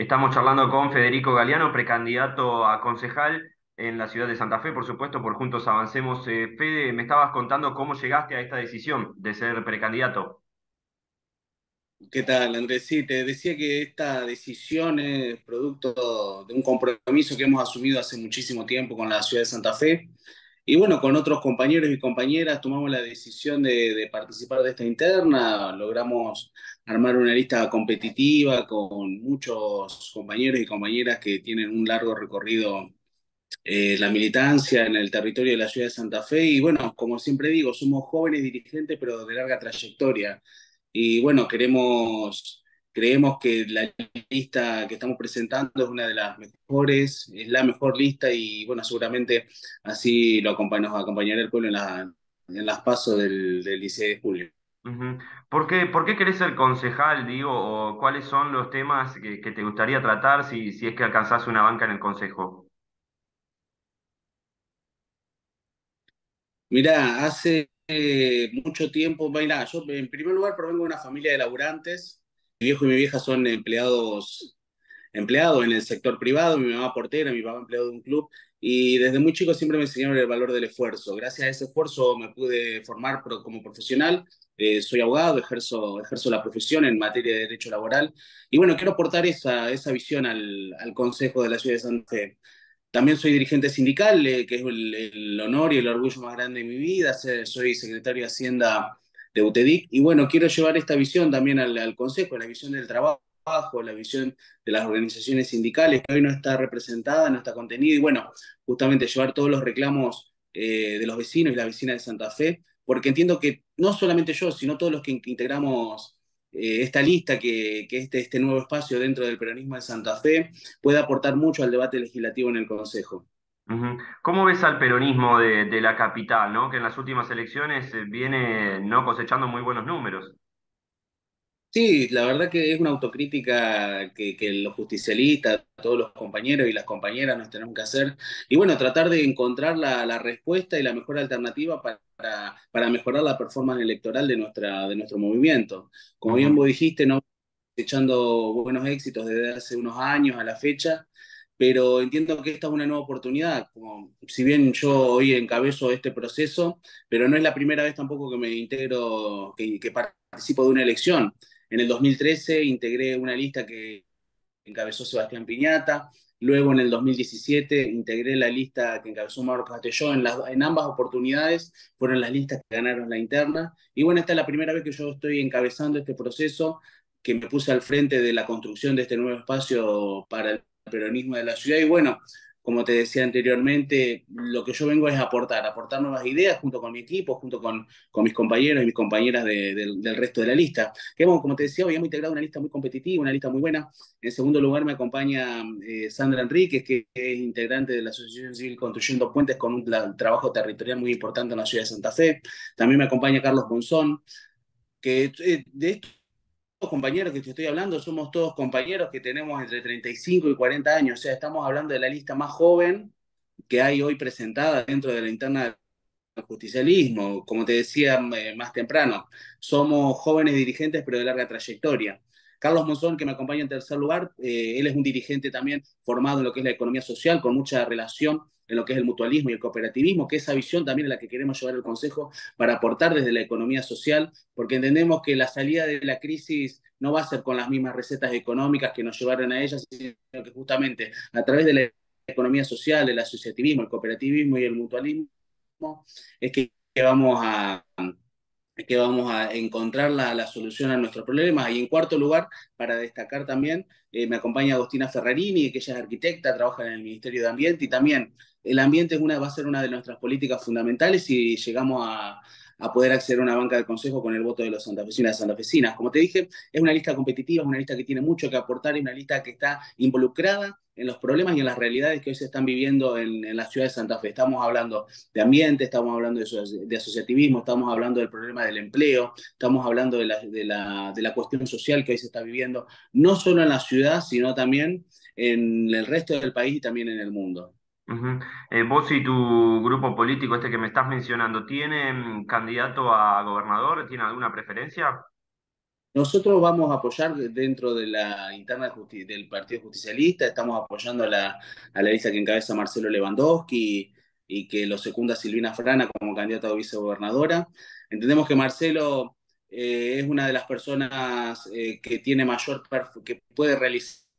Estamos charlando con Federico Galeano, precandidato a concejal en la ciudad de Santa Fe, por supuesto, por Juntos Avancemos. Eh, Fede, me estabas contando cómo llegaste a esta decisión de ser precandidato. ¿Qué tal, Andrés? Sí, te decía que esta decisión es producto de un compromiso que hemos asumido hace muchísimo tiempo con la ciudad de Santa Fe. Y bueno, con otros compañeros y compañeras tomamos la decisión de, participar de esta interna, logramos armar una lista competitiva con muchos compañeros y compañeras que tienen un largo recorrido eh, la militancia en el territorio de la ciudad de Santa Fe. Y bueno, como siempre digo, somos jóvenes dirigentes, pero de larga trayectoria. Y bueno, queremos, creemos que la lista que estamos presentando es una de las mejores, es la mejor lista y bueno, seguramente así lo nos acompañará el pueblo en, la, en las pasos del, del 16 de julio. ¿Por qué, por qué querés ser concejal, digo, o cuáles son los temas que, que te gustaría tratar si, si es que alcanzás una banca en el consejo? Mirá, hace eh, mucho tiempo, mira, yo en primer lugar provengo de una familia de laburantes. Viejo y mi vieja son empleados, empleados en el sector privado, mi mamá portera, mi papá empleado de un club, y desde muy chico siempre me enseñaron el valor del esfuerzo. Gracias a ese esfuerzo me pude formar como profesional. Eh, soy abogado, ejerzo, ejerzo la profesión en materia de derecho laboral. Y bueno, quiero aportar esa, esa visión al, al Consejo de la Ciudad de Santa Fe. También soy dirigente sindical, eh, que es el, honor y el orgullo más grande de mi vida. Soy secretario de Hacienda de UTEDIC. Y bueno, quiero llevar esta visión también al, Consejo, la visión del trabajo, la visión de las organizaciones sindicales, que hoy no está representada, no está contenida. Y bueno, justamente llevar todos los reclamos eh, de los vecinos y las vecinas de Santa Fe, porque entiendo que no solamente yo, sino todos los que integramos eh, esta lista, que, que este, este nuevo espacio dentro del peronismo de Santa Fe puede aportar mucho al debate legislativo en el Consejo. ¿Cómo ves al peronismo de, de, la capital, ¿no? que en las últimas elecciones eh, viene no cosechando muy buenos números? Sí, la verdad que es una autocrítica que, que, los justicialistas, todos los compañeros y las compañeras nos tenemos que hacer. Y bueno, tratar de encontrar la, la respuesta y la mejor alternativa para, para, mejorar la performance electoral de, nuestra, de nuestro movimiento. Como bien vos dijiste, no echando buenos éxitos desde hace unos años a la fecha, pero entiendo que esta es una nueva oportunidad. Como, si bien yo hoy encabezo este proceso, pero no es la primera vez tampoco que me integro, que, participo de una elección. En el 2013 integré una lista que encabezó Sebastián Piñata, luego en el 2017 integré la lista que encabezó Mauro Castelló, en, en ambas oportunidades fueron las listas que ganaron la interna, y bueno, esta es la primera vez que yo estoy encabezando este proceso, que me puse al frente de la construcción de este nuevo espacio para el peronismo de la ciudad, y bueno, como te decía anteriormente, lo que yo vengo es aportar, aportar nuevas ideas junto con mi equipo, junto con, con mis compañeros y mis compañeras del resto de la lista. Que como te decía, hoy hemos integrado una lista muy competitiva, una lista muy buena. En segundo lugar me acompaña eh, Sandra Enríquez, que es integrante de la Asociación Civil Construyendo Puentes con un trabajo territorial muy importante en la ciudad de Santa Fe. También me acompaña Carlos Monzón, que eh, de esto compañeros que te estoy hablando somos todos compañeros que tenemos entre 35 y 40 años, o sea, estamos hablando de la lista más joven que hay hoy presentada dentro de la interna del justicialismo. Como te decía eh, más temprano, somos jóvenes dirigentes pero de larga trayectoria. Carlos Monzón, que me acompaña en tercer lugar, eh, él es un dirigente también formado en lo que es la economía social, con mucha relación en lo que es el mutualismo y el cooperativismo, que esa visión también es la que queremos llevar al Consejo para aportar desde la economía social, porque entendemos que la salida de la crisis no va a ser con las mismas recetas económicas que nos llevaron a ella, sino que justamente a través de la economía social, el asociativismo, el cooperativismo y el mutualismo, es que vamos a, que vamos a encontrar la, la, solución a nuestros problemas. Y en cuarto lugar, para destacar también, eh, me acompaña Agostina Ferrarini, que ella es arquitecta, trabaja en el Ministerio de Ambiente y también el ambiente es una, va a ser una de nuestras políticas fundamentales y llegamos a, a poder acceder a una banca de consejo con el voto de los santafesinos y santafesinas. Como te dije, es una lista competitiva, es una lista que tiene mucho que aportar, es una lista que está involucrada en los problemas y en las realidades que hoy se están viviendo en, en la ciudad de Santa Fe. Estamos hablando de ambiente, estamos hablando de, de, asociativismo, estamos hablando del problema del empleo, estamos hablando de la, de, la, de la cuestión social que hoy se está viviendo, no solo en la ciudad, sino también en el resto del país y también en el mundo. Eh, vos y tu grupo político, este que me estás mencionando, ¿tienen candidato a gobernador? ¿Tiene alguna preferencia? Nosotros vamos a apoyar dentro de la interna del Partido Justicialista, estamos apoyando a la, a la lista que encabeza Marcelo Lewandowski y que lo secunda Silvina Frana como candidata a vicegobernadora. Entendemos que Marcelo eh, es una de las personas eh, que tiene mayor, que puede realizar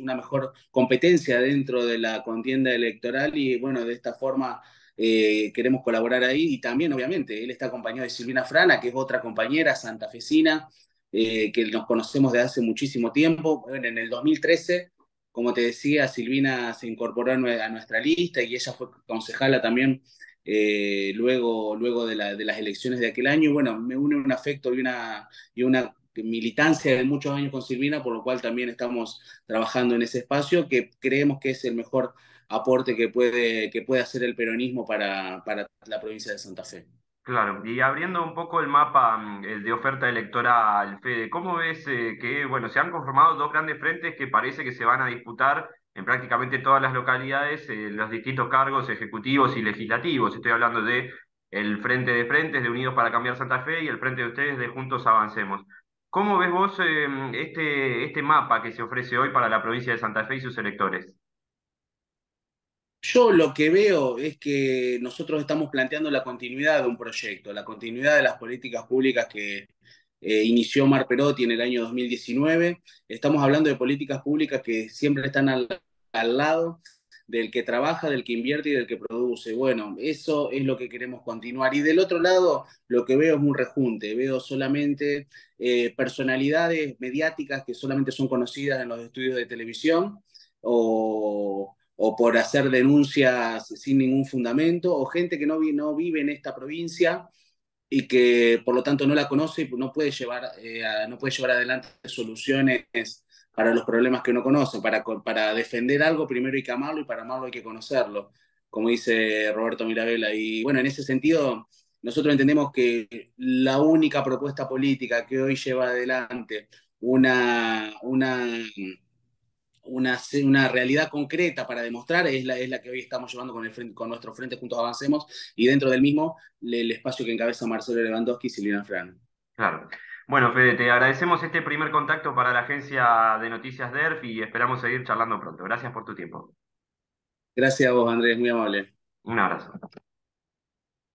una mejor competencia dentro de la contienda electoral y bueno, de esta forma eh, queremos colaborar ahí y también obviamente él está acompañado de Silvina Frana, que es otra compañera santafesina eh, que nos conocemos de hace muchísimo tiempo. Bueno, en el 2013, como te decía, Silvina se incorporó a nuestra lista y ella fue concejala también eh, luego, luego de, la, de, las elecciones de aquel año. Bueno, me une un afecto y y una militancia de muchos años con Silvina, por lo cual también estamos trabajando en ese espacio que creemos que es el mejor aporte que puede, que puede hacer el peronismo para, para la provincia de Santa Fe. Claro, y abriendo un poco el mapa mm, de oferta electoral, Fede, ¿cómo ves eh, que bueno, se han conformado dos grandes frentes que parece que se van a disputar en prácticamente todas las localidades eh, los distintos cargos ejecutivos y legislativos? Estoy hablando de el Frente de Frentes de Unidos para Cambiar Santa Fe y el Frente de ustedes de Juntos Avancemos. ¿Cómo ves vos eh, este, este mapa que se ofrece hoy para la provincia de Santa Fe y sus electores? Yo lo que veo es que nosotros estamos planteando la continuidad de un proyecto, la continuidad de las políticas públicas que eh, inició Mar Perotti en el año 2019. Estamos hablando de políticas públicas que siempre están al, lado del que trabaja, del que invierte y del que produce. Bueno, eso es lo que queremos continuar. Y del otro lado, lo que veo es un rejunte. Veo solamente eh, personalidades mediáticas que solamente son conocidas en los estudios de televisión o o por hacer denuncias sin ningún fundamento, o gente que no, no vive en esta provincia y que por lo tanto no la conoce y no puede llevar, eh, no puede llevar adelante soluciones para los problemas que uno conoce. Para, para defender algo primero hay que amarlo y para amarlo hay que conocerlo, como dice Roberto Mirabella. Y bueno, en ese sentido, nosotros entendemos que la única propuesta política que hoy lleva adelante una, una una, una realidad concreta para demostrar, es la, es la que hoy estamos llevando con, el con nuestro Frente Juntos Avancemos, y dentro del mismo, el espacio que encabeza Marcelo Lewandowski y Silvina Fran. Claro. Bueno, Fede, te agradecemos este primer contacto para la agencia de noticias DERF y esperamos seguir charlando pronto. Gracias por tu tiempo. Gracias a vos, Andrés, muy amable. Un abrazo.